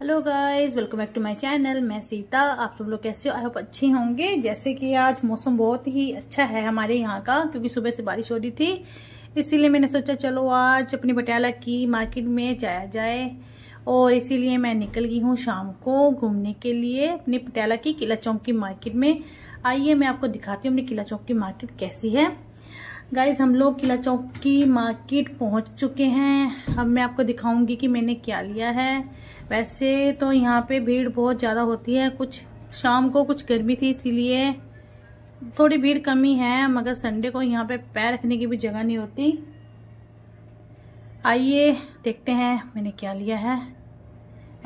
Hello guys welcome back to my channel मैं सीता। आप सब लोग कैसे हो? आई होप अच्छे होंगे। जैसे कि आज मौसम बहुत ही अच्छा है हमारे यहाँ का, क्योंकि सुबह से बारिश हो रही थी। इसीलिए मैंने सोचा, चलो आज अपनी पटियाला की मार्केट में जाया जाए। और इसीलिए मैं निकल गई हूँ शाम को घूमने के लिए अपनी पटियाला की किला चौक की मार्केट में। आइए, मैं आपको दिखाती हूँ अपनी किला चौक की मार्केट कैसी है। गाइज़ हम लोग किला चौक की मार्केट पहुँच चुके हैं। अब मैं आपको दिखाऊँगी कि मैंने क्या लिया है। वैसे तो यहाँ पे भीड़ बहुत ज़्यादा होती है। कुछ शाम को कुछ गर्मी थी, इसीलिए थोड़ी भीड़ कमी है मगर संडे को यहाँ पे पैर रखने की भी जगह नहीं होती। आइए देखते हैं मैंने क्या लिया है।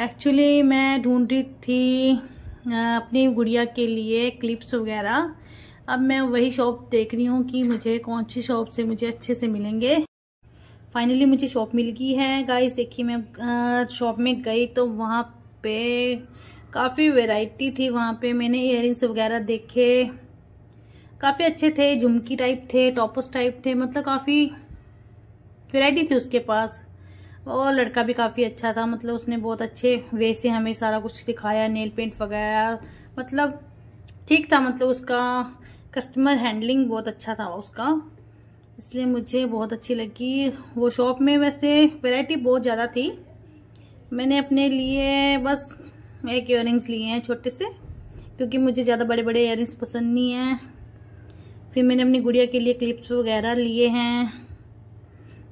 एक्चुअली मैं ढूंढ रही थी अपनी गुड़िया के लिए क्लिप्स वगैरह। अब मैं वही शॉप देख रही हूँ कि मुझे कौन सी शॉप से मुझे अच्छे से मिलेंगे। फाइनली मुझे शॉप मिल गई है गाइस देखिए मैं शॉप में गई तो वहाँ पे काफ़ी वैरायटी थी वहाँ पे। मैंने इयर वगैरह देखे। काफ़ी अच्छे थे, झुमकी टाइप थे टॉपस टाइप थे मतलब काफ़ी वैरायटी थी उसके पास। और लड़का भी काफ़ी अच्छा था मतलब उसने बहुत अच्छे वे से हमें सारा कुछ दिखाया नेल पेंट वगैरह मतलब ठीक था मतलब उसका कस्टमर हैंडलिंग बहुत अच्छा था उसका। इसलिए मुझे बहुत अच्छी लगी। वो शॉप में वैसे वैरायटी बहुत ज़्यादा थी। मैंने अपने लिए बस एक इयर लिए हैं छोटे से, क्योंकि मुझे ज़्यादा बड़े बड़े इयर पसंद नहीं हैं। फिर मैंने अपनी गुड़िया के लिए क्लिप्स वगैरह लिए हैं।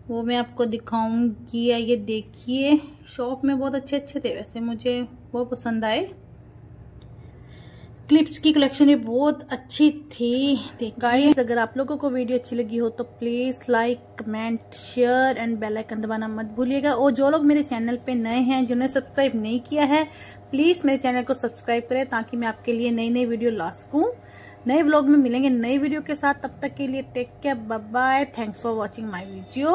वो मैं आपको दिखाऊँगी या ये देखिए। शॉप में बहुत अच्छे अच्छे थे, वैसे मुझे बहुत पसंद आए। क्लिप्स की कलेक्शन भी बहुत अच्छी थी। गाइस अगर आप लोगों को वीडियो अच्छी लगी हो तो please like comment share and bell icon दबाना मत भूलिएगा। और जो लोग मेरे चैनल पे नए हैं, जिन्होंने सब्सक्राइब नहीं किया है प्लीज़ मेरे चैनल को सब्सक्राइब करें ताकि मैं आपके लिए नई नई वीडियो ला सकूँ नए व्लॉग में मिलेंगे नई वीडियो के साथ। तब तक के लिए take care bye thanks for watching my video